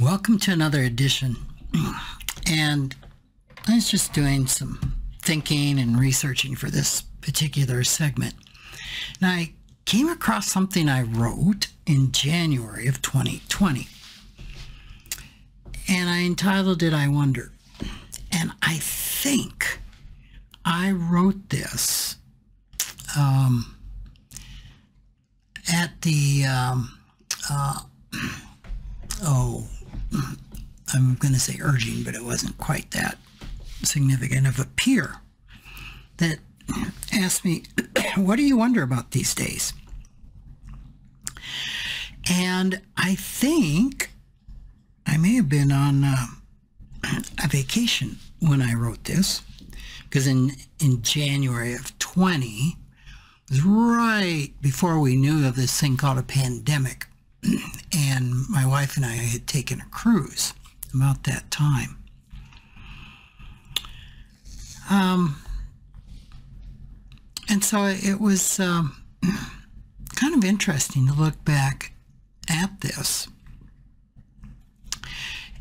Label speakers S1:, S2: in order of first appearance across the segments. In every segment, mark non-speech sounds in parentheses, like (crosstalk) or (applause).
S1: Welcome to another edition. And I was just doing some thinking and researching for this particular segment. And I came across something I wrote in January of 2020. And I entitled it I Wonder. And I think I wrote this um, at the, um, uh, (clears throat) oh, I'm going to say urging, but it wasn't quite that significant of a peer that asked me, (clears throat) What do you wonder about these days? And I think I may have been on uh, a vacation when I wrote this, because in, in January of 20, was right before we knew of this thing called a pandemic. (clears throat) and my wife and I had taken a cruise about that time. Um, and so it was um, (clears throat) kind of interesting to look back at this.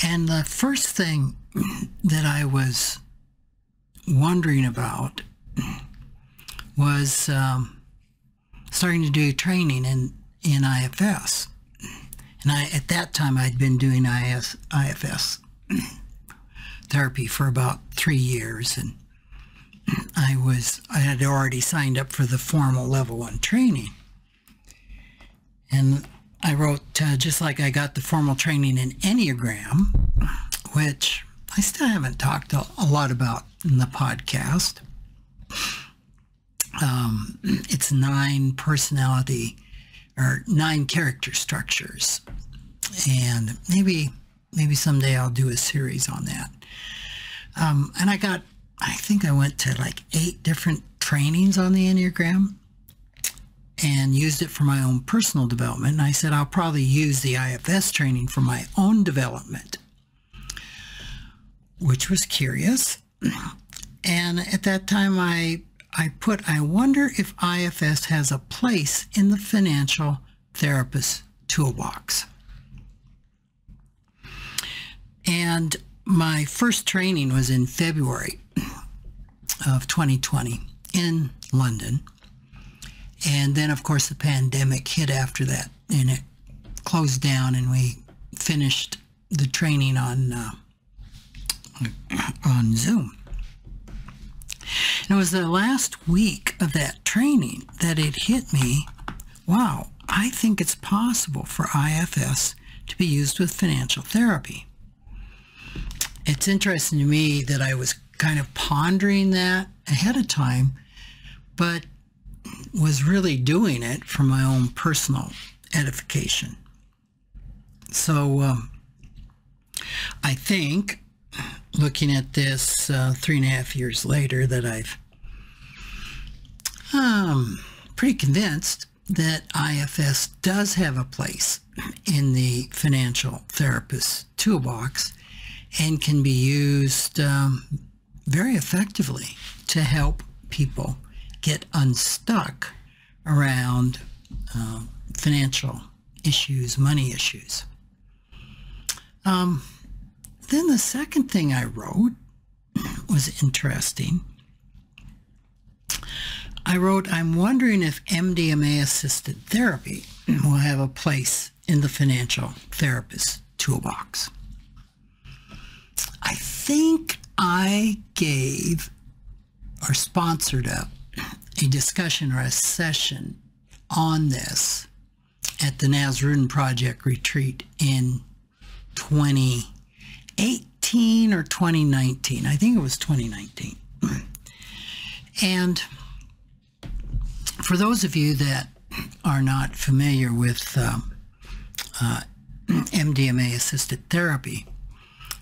S1: And the first thing (clears throat) that I was wondering about was um, starting to do training in, in IFS. And I, at that time, I'd been doing IS, IFS (clears throat) therapy for about three years, and (clears throat) I was I had already signed up for the formal level one training. And I wrote uh, just like I got the formal training in Enneagram, (clears throat) which I still haven't talked a, a lot about in the podcast. Um, it's nine personality or nine character structures. And maybe maybe someday I'll do a series on that. Um, and I got, I think I went to like eight different trainings on the Enneagram and used it for my own personal development. And I said, I'll probably use the IFS training for my own development, which was curious. (clears throat) And at that time, I I put, I wonder if IFS has a place in the financial therapist toolbox. And my first training was in February of 2020 in London. And then, of course, the pandemic hit after that and it closed down, and we finished the training on, uh, on Zoom. And it was the last week of that training that it hit me wow, I think it's possible for IFS to be used with financial therapy. It's interesting to me that I was kind of pondering that ahead of time, but was really doing it for my own personal edification. So um, I think looking at this uh, three and a half years later that I've um, pretty convinced that IFS does have a place in the financial therapist toolbox and can be used um, very effectively to help people get unstuck around uh, financial issues, money issues. Um, then the second thing I wrote (clears throat) was interesting. I wrote, I'm wondering if MDMA assisted therapy (clears throat) will have a place in the financial therapist toolbox. I think I gave or sponsored a, (clears throat) a discussion or a session on this at the Nazrudin Project retreat in 2018 or 2019. I think it was 2019. And for those of you that are not familiar with um, uh, MDMA assisted therapy,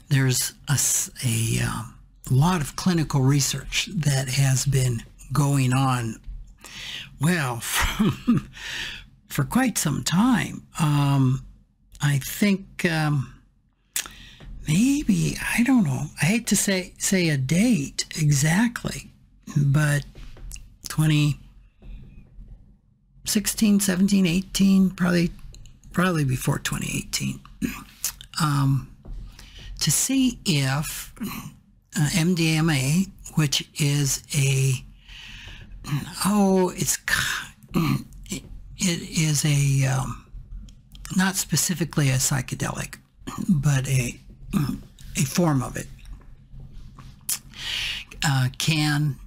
S1: there's a, a um, lot of clinical research that has been going on, well, from, (laughs) for quite some time. Um, I think um, maybe, I don't know, I hate to say, say a date exactly, but 2016, 17, 18, probably, probably before 2018. um, to see if uh, MDMA, which is a oh, it's it is a um, not specifically a psychedelic, but a a form of it uh, can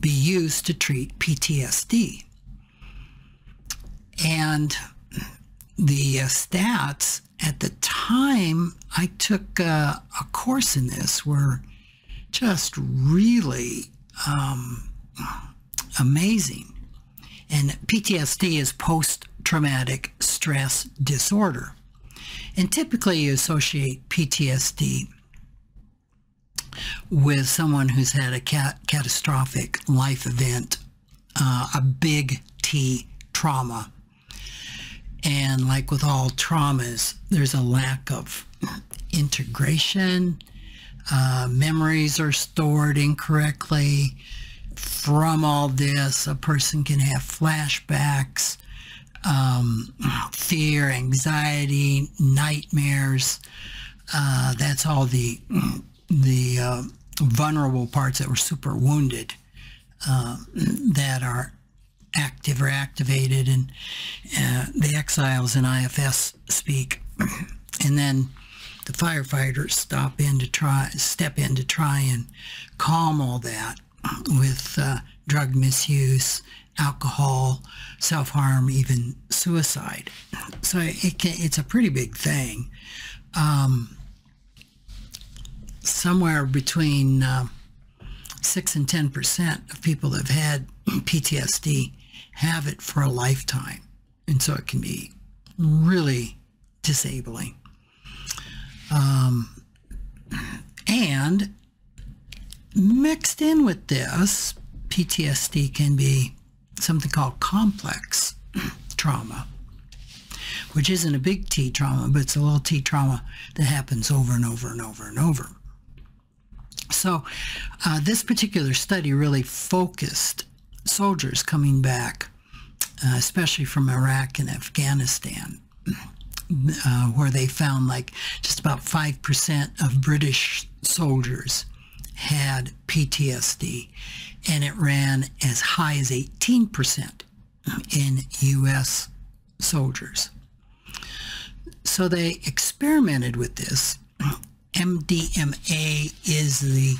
S1: be used to treat PTSD. And the uh, stats at the time I took uh, a course in this were just really um, amazing. And PTSD is post traumatic stress disorder. And typically you associate PTSD with someone who's had a cat- catastrophic life event, uh, a big T trauma. And like with all traumas, there's a lack of integration. Uh, memories are stored incorrectly. From all this, a person can have flashbacks, um, fear, anxiety, nightmares. Uh, that's all the the uh, vulnerable parts that were super wounded uh, that are active or activated, and uh, the exiles in IFS speak, and then the firefighters stop in to try step in to try and calm all that with uh, drug misuse, alcohol, self-harm, even suicide. So it can, it's a pretty big thing. Um, somewhere between uh, 6 and 10% of people that have had (clears throat) PTSD have it for a lifetime. And so it can be really disabling. Um, and mixed in with this, PTSD can be something called complex (clears throat) trauma, which isn't a big T trauma, but it's a little T trauma that happens over and over and over and over. So uh, this particular study really focused soldiers coming back, uh, especially from Iraq and Afghanistan, (clears throat) uh, where they found like just about 5% of British soldiers had PTSD, and it ran as high as 18% in U.S. soldiers. So they experimented with this MDMA is the,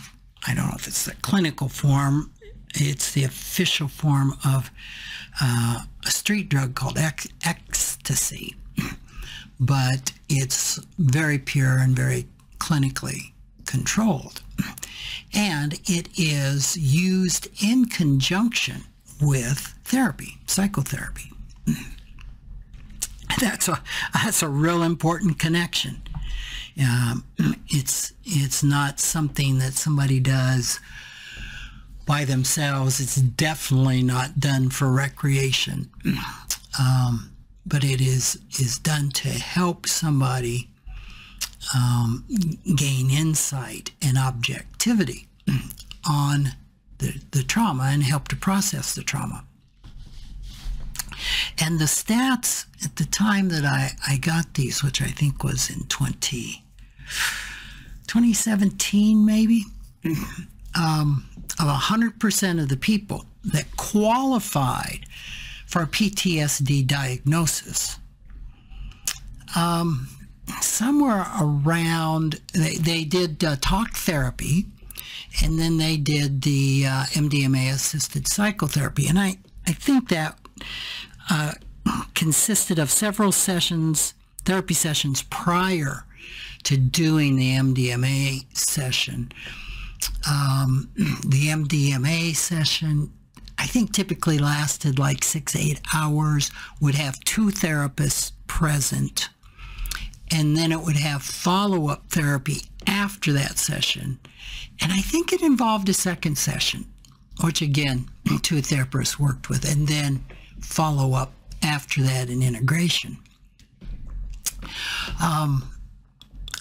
S1: I don't know if it's the clinical form, it's the official form of uh, a street drug called ec- ecstasy, but it's very pure and very clinically controlled. And it is used in conjunction with therapy, psychotherapy. (laughs) That's a, that's a real important connection um, it's it's not something that somebody does by themselves. It's definitely not done for recreation, (clears throat) um, but it is is done to help somebody um, gain insight and objectivity (clears throat) on the, the trauma and help to process the trauma. And the stats at the time that I, I got these, which I think was in 20, 2017 maybe, (clears throat) um, of 100% of the people that qualified for a PTSD diagnosis, um, somewhere around, they, they did uh, talk therapy, and then they did the uh, MDMA assisted psychotherapy. And I, I think that uh, consisted of several sessions, therapy sessions prior to doing the MDMA session. Um, (clears throat) the MDMA session, I think, typically lasted like six, eight hours, would have two therapists present, and then it would have follow up therapy after that session. And I think it involved a second session, which again, (clears throat) two therapists worked with, and then follow up after that in integration. Um,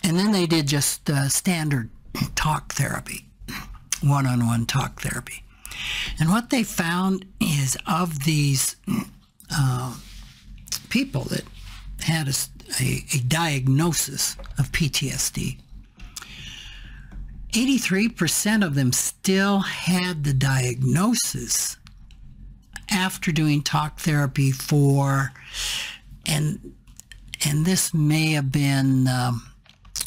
S1: and then they did just uh, standard (clears throat) talk therapy, one on one talk therapy. And what they found is of these (clears throat) uh, people that had a, a, a diagnosis of PTSD. 83% of them still had the diagnosis after doing talk therapy for, and and this may have been, um,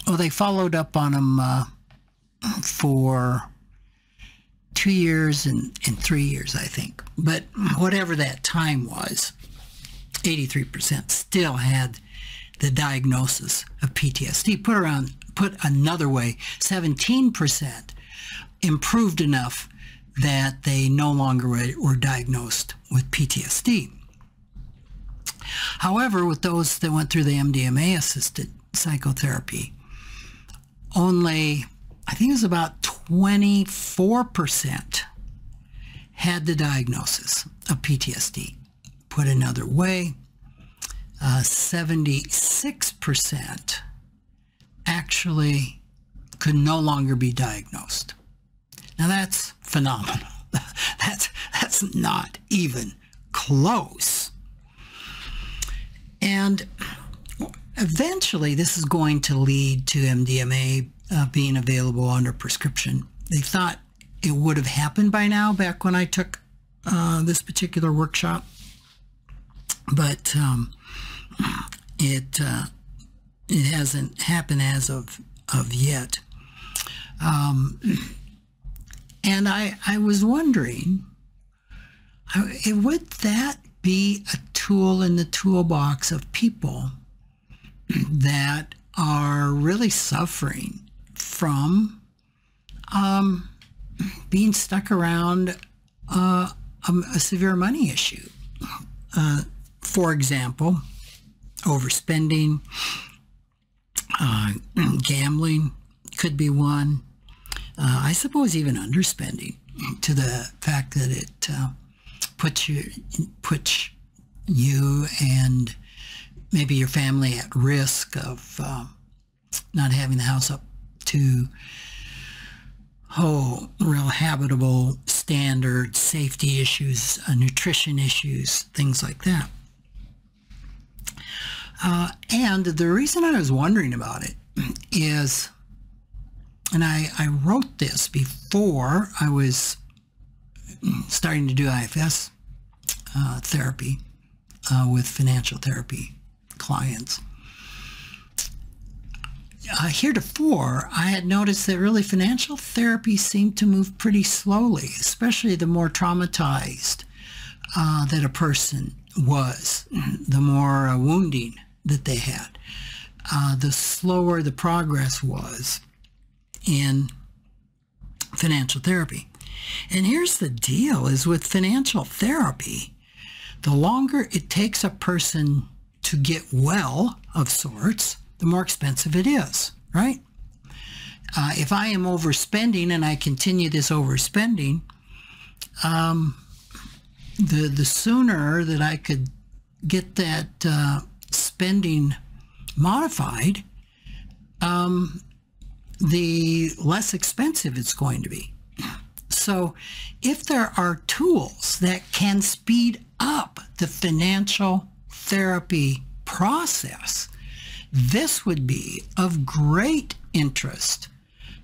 S1: oh, they followed up on them uh, for two years and, and three years, I think. But whatever that time was, 83% still had the diagnosis of PTSD. Put around, put another way, 17% improved enough that they no longer were diagnosed with PTSD. However, with those that went through the MDMA assisted psychotherapy, only I think it was about 24% had the diagnosis of PTSD. Put another way, uh, 76% actually could no longer be diagnosed. Now that's phenomenal. (laughs) that's, that's not even close. And eventually this is going to lead to MDMA uh, being available under prescription. They thought it would have happened by now back when I took uh, this particular workshop, but um, it uh, it hasn't happened as of of yet. Um, and I I was wondering, would that be a tool in the toolbox of people that are really suffering from um, being stuck around uh, a, a, severe money issue. Uh, for example, overspending, uh, (clears throat) gambling could be one. Uh, I suppose even underspending to the fact that it uh, puts you puts you and maybe your family at risk of um, not having the house up to oh, real habitable standards, safety issues, uh, nutrition issues, things like that. Uh, and the reason I was wondering about it is, and I, I wrote this before I was starting to do IFS uh, therapy uh, with financial therapy clients. Uh, heretofore, I had noticed that really financial therapy seemed to move pretty slowly, especially the more traumatized uh, that a person was, the more uh, wounding that they had, uh, the slower the progress was in financial therapy. And here's the deal is with financial therapy, the longer it takes a person to get well of sorts, the more expensive it is, right? Uh, if I am overspending and I continue this overspending, um, the the sooner that I could get that uh, spending modified, um, the less expensive it's going to be. So if there are tools that can speed up the financial therapy process, this would be of great interest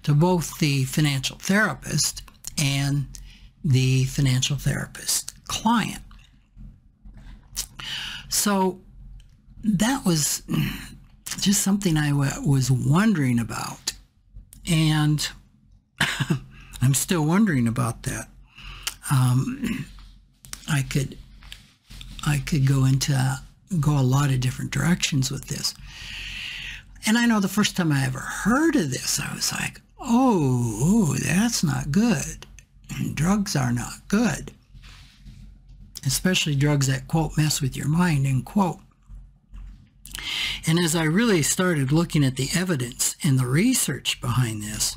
S1: to both the financial therapist and the financial therapist client. So that was just something I was wondering about. And (laughs) I'm still wondering about that. Um, I could I could go into go a lot of different directions with this. And I know the first time I ever heard of this, I was like, oh, that's not good. (clears throat) Drugs are not good. Especially drugs that, quote, mess with your mind, end quote. And as I really started looking at the evidence and the research behind this,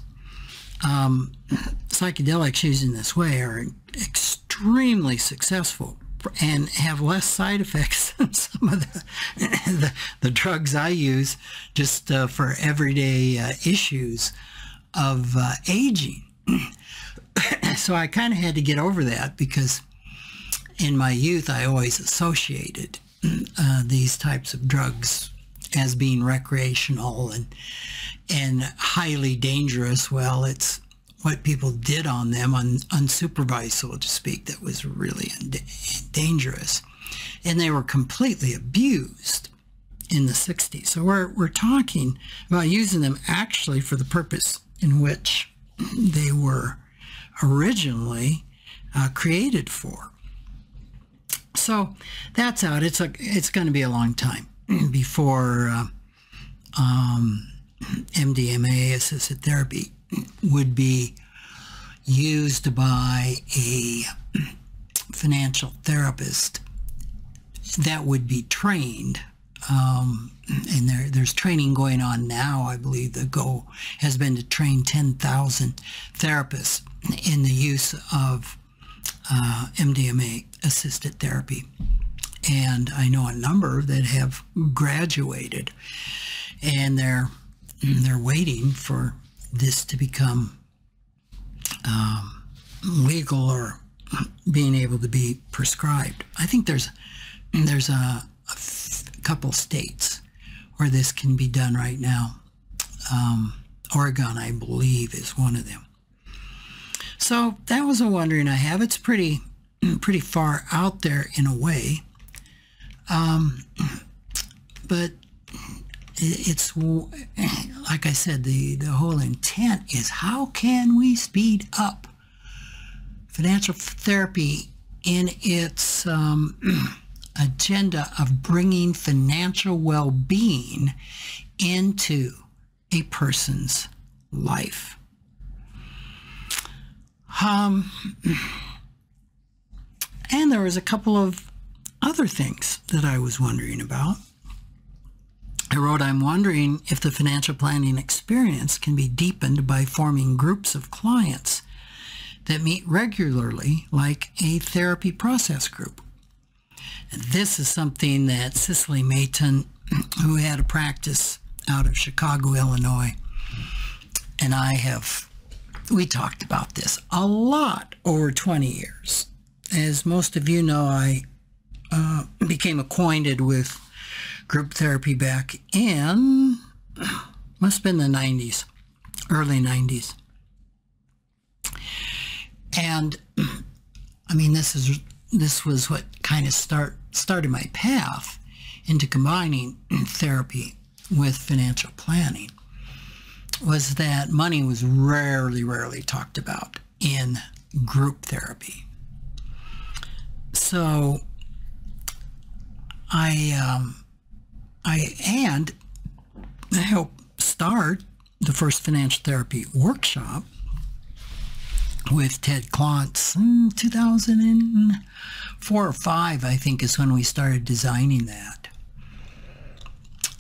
S1: um, (clears throat) psychedelics used in this way are extremely successful and have less side effects (laughs) than some of the, (clears throat) the, the drugs I use just uh, for everyday uh, issues of uh, aging. (clears throat) so I kind of had to get over that because in my youth I always associated uh, these types of drugs as being recreational and and highly dangerous. Well, it's what people did on them, un, unsupervised, so to speak, that was really dangerous. And they were completely abused in the 60s. So we're, we're talking about using them actually for the purpose in which they were originally uh, created for. So that's out. It's a, it's going to be a long time (clears throat) before uh, um, (clears throat) MDMA assisted therapy (clears throat) would be used by a financial therapist that would be trained. Um, and there, there's training going on now. I believe the goal has been to train 10,000 therapists in the use of uh, MDMA assisted therapy. And I know a number that have graduated and they're they're waiting for this to become um, legal or being able to be prescribed. I think there's there's a, couple states where this can be done right now. Um, Oregon, I believe, is one of them. So that was a wondering I have. It's pretty (clears throat) pretty far out there in a way, um, (clears throat) but it's (clears throat) like I said, the, the whole intent is how can we speed up financial therapy in its um, agenda of bringing financial well-being into a person's life. Um, and there was a couple of other things that I was wondering about. I wrote, I'm wondering if the financial planning experience can be deepened by forming groups of clients that meet regularly, like a therapy process group. And this is something that Cicily Maton, who had a practice out of Chicago, Illinois, and I have, we talked about this a lot over 20 years. As most of you know, I uh, became acquainted with group therapy back in, must have been the 90s, early 90s. And I mean, this is this was what kind of start started my path into combining therapy with financial planning was that money was rarely, rarely talked about in group therapy. So I um, I and I helped start the first financial therapy workshop with Ted Klontz in 2004 or 5, I think, is when we started designing that.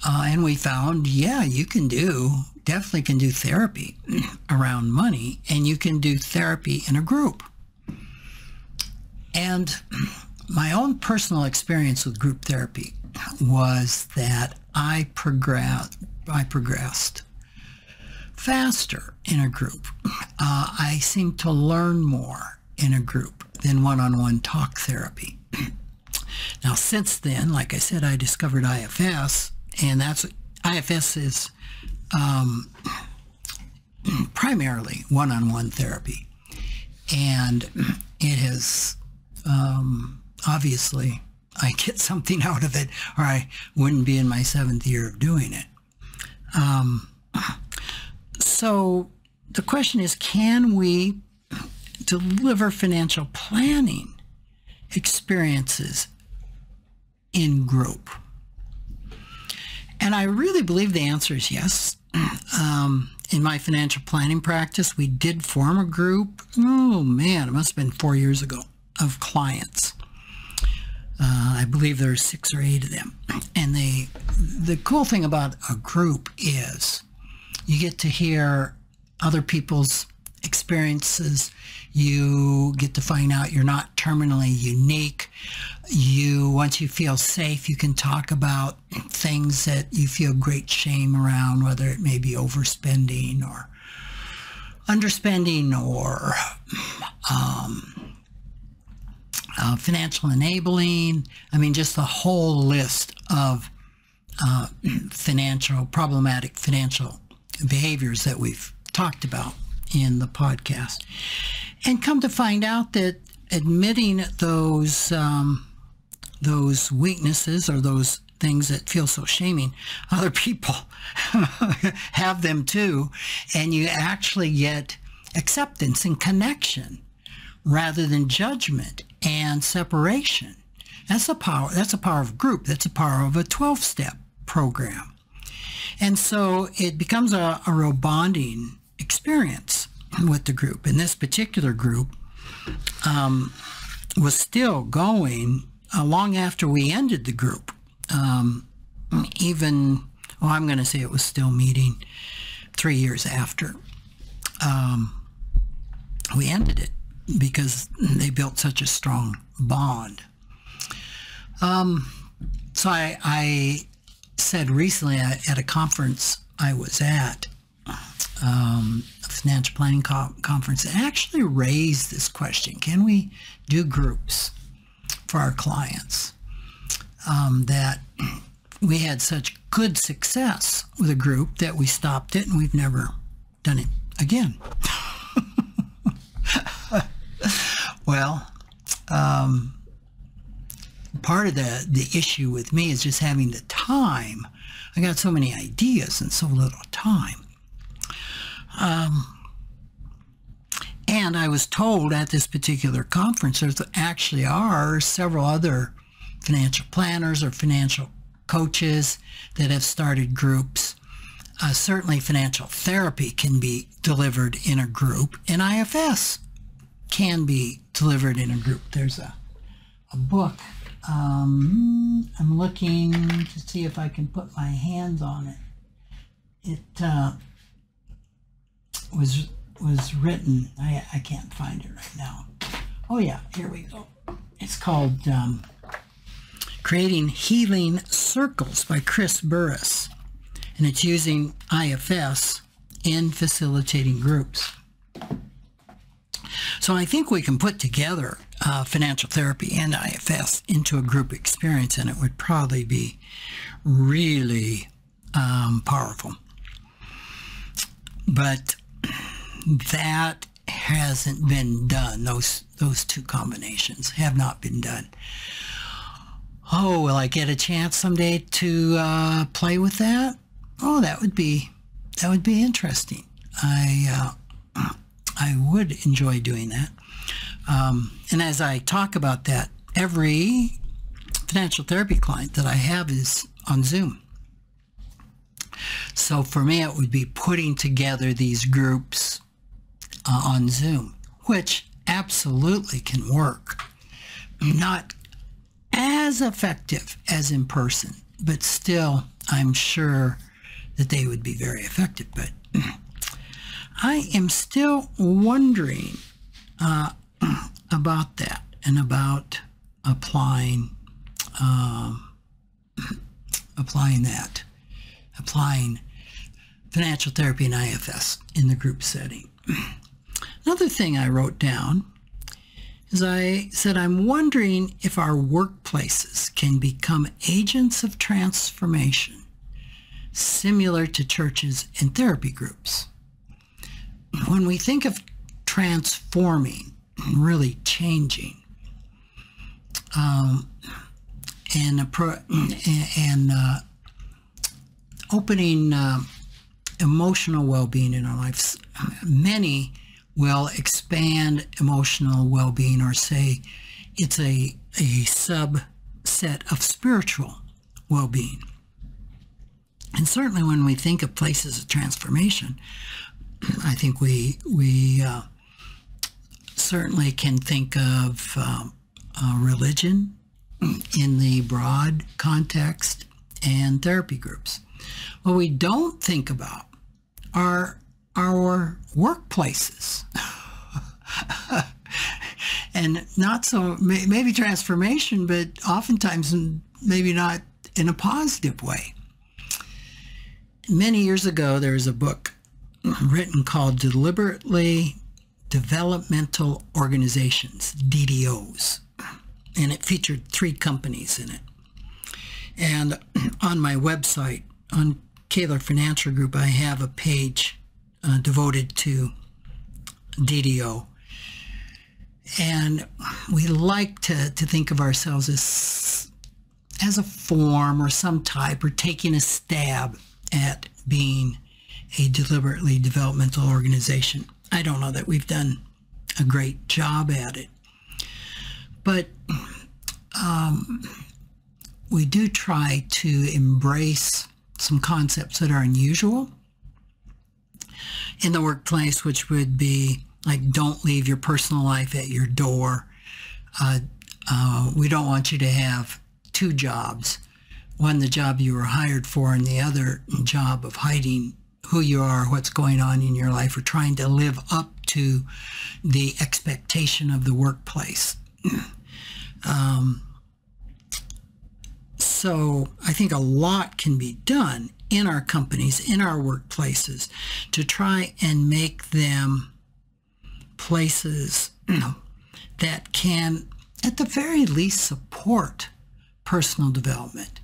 S1: Uh, and we found, yeah, you can do, definitely can do therapy (clears throat) around money, and you can do therapy in a group. And (clears throat) my own personal experience with group therapy was that I progressed, I progressed faster in a group. (clears throat) Uh, I seemed to learn more in a group than one-on-one talk therapy. now, since then, like I said, I discovered IFS, and that's IFS is um, primarily one-on-one therapy, and it has um, obviously I get something (laughs) out of it, or I wouldn't be in my seventh year of doing it. Um, so the question is, can we deliver financial planning experiences in group? And I really believe the answer is yes. Um, in my financial planning practice, we did form a group. Oh man, it must have been four years ago of clients. Uh, I believe there are six or eight of them. And they, the cool thing about a group is you get to hear other people's experiences. You get to find out you're not terminally unique. You, once you feel safe, you can talk about things that you feel great shame around, whether it may be overspending or underspending or um, uh, financial enabling. I mean, just the whole list of uh, financial, problematic financial behaviors that we've talked about in the podcast. And come to find out that admitting those um, those weaknesses or those things that feel so shaming, other people (laughs) have them too, and you actually get acceptance and connection rather than judgment and separation. That's a power. That's a power of group. That's a power of a 12-step program. And so it becomes a, a real bonding experience with the group. And this particular group um, was still going uh, long after we ended the group. Um, even, well, I'm going to say it was still meeting three years after um, we ended it because they built such a strong bond. Um, so I, I said recently at a conference I was at, um, a financial planning co- conference, actually raised this question: Can we do groups for our clients? Um, that we had such good success with a group that we stopped it and we've never done it again. (laughs) well, um, part of the, the issue with me is just having the time. I got so many ideas and so little time. Um, and I was told at this particular conference there actually are several other financial planners or financial coaches that have started groups. Uh, certainly, financial therapy can be delivered in a group, and IFS can be delivered in a group. There's a, a book um, I'm looking to see if I can put my hands on it. It uh, was was written. I I can't find it right now. Oh yeah, here we go. It's called um, "Creating Healing Circles" by Chris Burris. and it's using IFS in facilitating groups. So I think we can put together uh, financial therapy and IFS into a group experience, and it would probably be really um, powerful. But that hasn't been done. Those those two combinations have not been done. Oh, will I get a chance someday to uh, play with that? Oh, that would be that would be interesting. I uh, (clears throat) I would enjoy doing that. Um, and as I talk about that, every financial therapy client that I have is on Zoom. So for me, it would be putting together these groups uh, on Zoom, which absolutely can work. Not as effective as in person, but still, I'm sure that they would be very effective. But (clears throat) I am still wondering uh, (clears throat) about that and about applying um, (clears throat) applying that, applying financial therapy and IFS in the group setting. Another thing I wrote down is I said, I'm wondering if our workplaces can become agents of transformation similar to churches and therapy groups. When we think of transforming, really changing, um, and, and uh, opening uh, emotional well-being in our lives, many will expand emotional well-being or say it's a, a subset of spiritual well-being. And certainly when we think of places of transformation, (clears throat) I think we, we uh, certainly can think of um, uh, religion in the broad context and therapy groups. What we don't think about are our workplaces. (laughs) and not so, maybe transformation, but oftentimes maybe not in a positive way. Many years ago, there was a book written called Deliberately Developmental Organizations, DDOs, and it featured three companies in it. And (clears throat) on my website, on Kahler Financial Group, I have a page uh, devoted to DDO. And we like to, to think of ourselves as, as a form or some type or taking a stab at being a deliberately developmental organization. I don't know that we've done a great job at it. But um, we do try to embrace some concepts that are unusual in the workplace, which would be like don't leave your personal life at your door. Uh, uh, we don't want you to have two jobs one the job you were hired for and the other job of hiding who you are what's going on in your life or trying to live up to the expectation of the workplace (clears throat) um, so I think a lot can be done in our companies, in our workplaces, to try and make them places you know, that can, at the very least, support personal development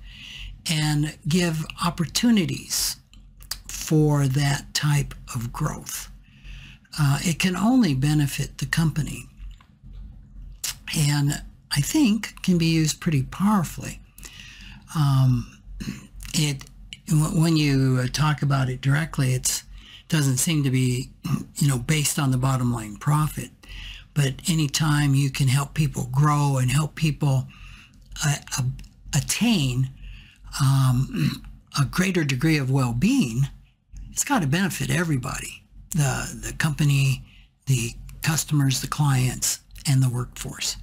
S1: and give opportunities for that type of growth. Uh, it can only benefit the company and I think can be used pretty powerfully. Um, it when you talk about it directly, it doesn't seem to be you know based on the bottom line profit. But anytime you can help people grow and help people uh, uh, attain um, a greater degree of well-being, it's got to benefit everybody: the the company, the customers, the clients, and the workforce.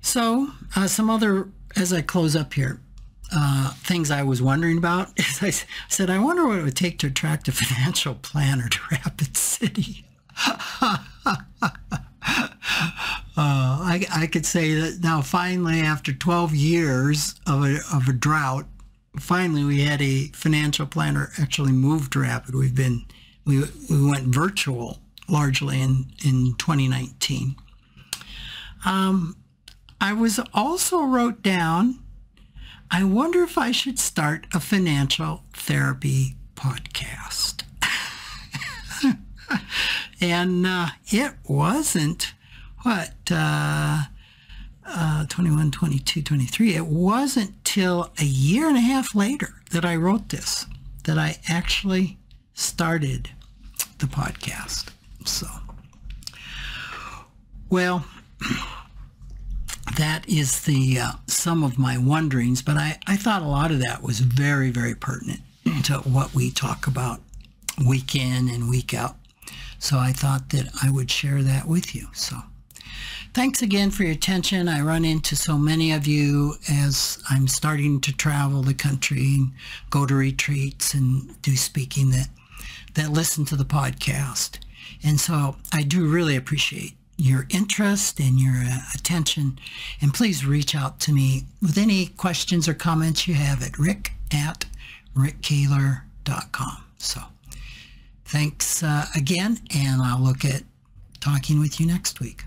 S1: So, uh, some other, as I close up here, uh, things I was wondering about (laughs) is I said, I wonder what it would take to attract a financial planner to Rapid City. (laughs) uh, I, I could say that now finally, after 12 years of a, of a drought, finally we had a financial planner actually move to Rapid. We've been, we, we went virtual largely in, in 2019. Um, I was also wrote down, I wonder if I should start a financial therapy podcast. (laughs) and uh, it wasn't, what, uh, uh, 21, 22, 23. It wasn't till a year and a half later that I wrote this, that I actually started the podcast. So, well, that is the uh, some of my wonderings, but I, I thought a lot of that was very, very pertinent to what we talk about week in and week out. So I thought that I would share that with you. So thanks again for your attention. I run into so many of you as I'm starting to travel the country and go to retreats and do speaking that that listen to the podcast. And so I do really appreciate your interest and your uh, attention. And please reach out to me with any questions or comments you have at rick at rickkahler.com. So thanks uh, again, and I'll look at talking with you next week.